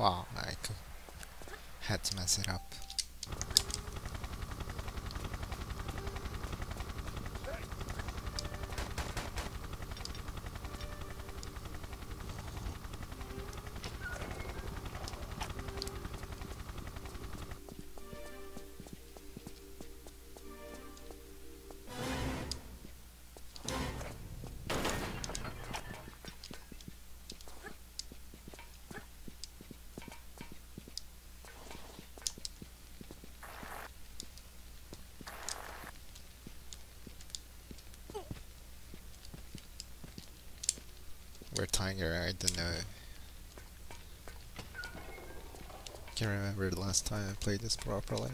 Wow, I had to mess it up. Where Tiger, I don't know. Can't remember the last time I played this properly.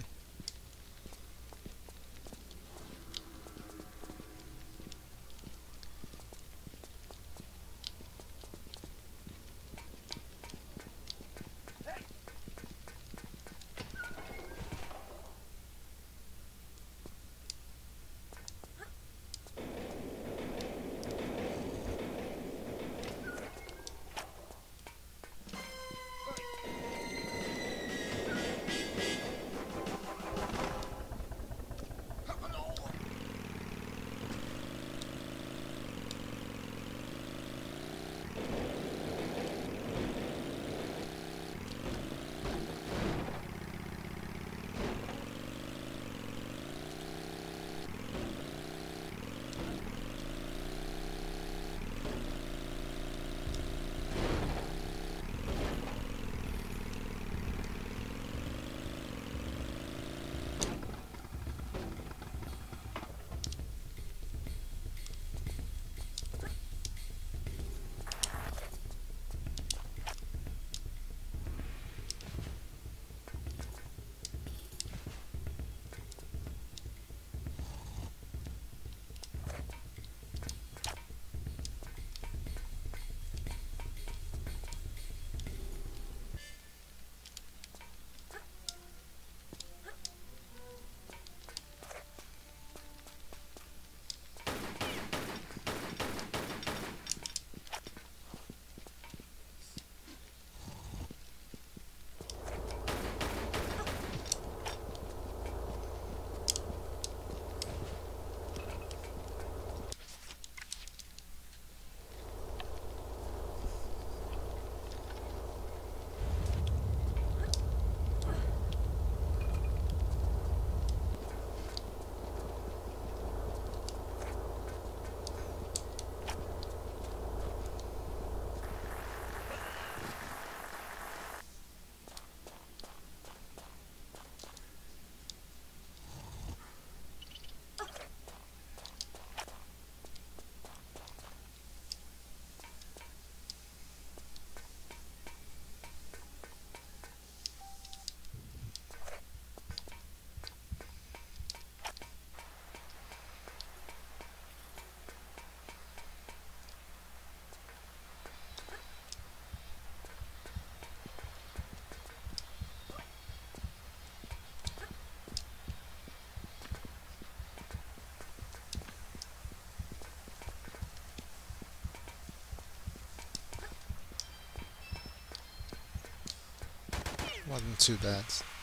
Wasn't too bad.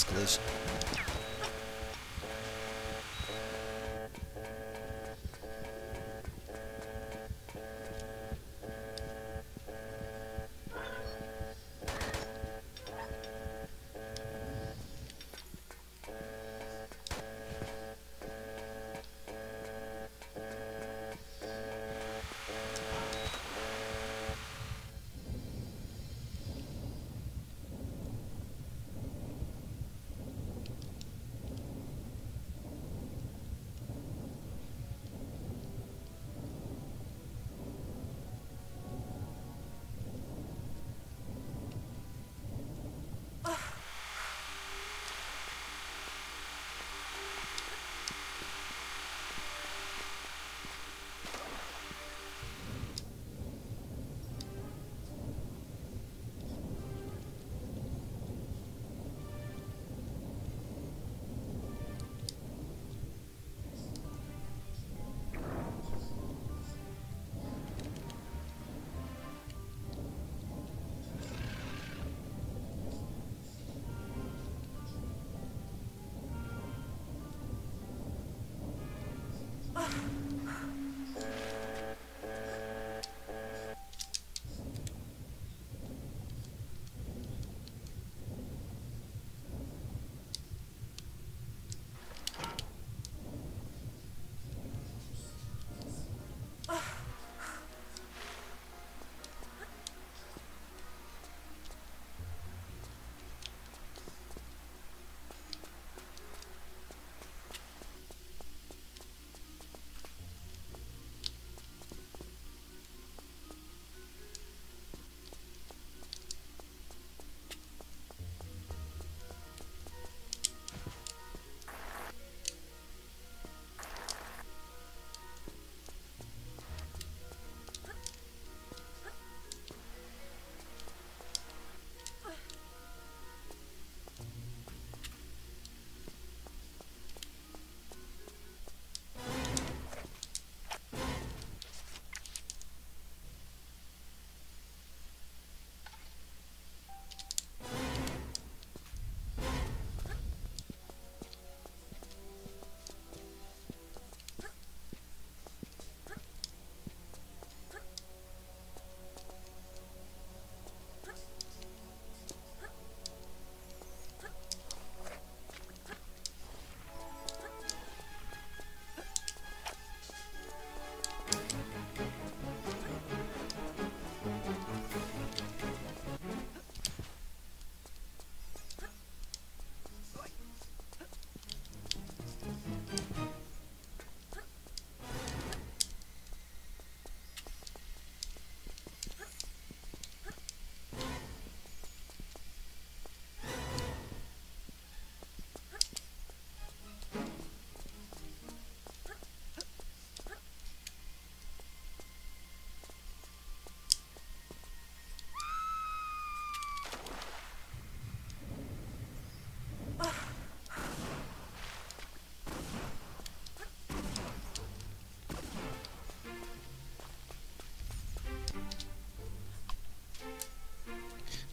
Escalation.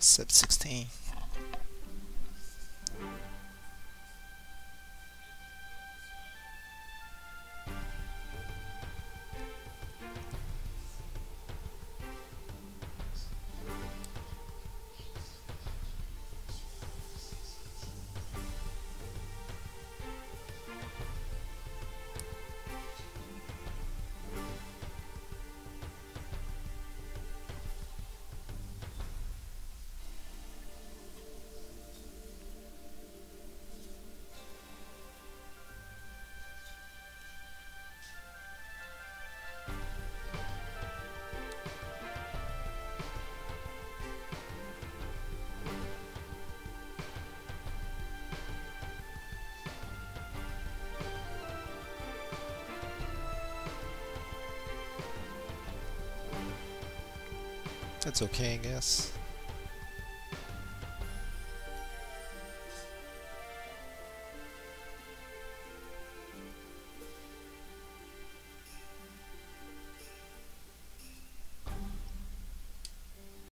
Sub 16. That's okay, I guess.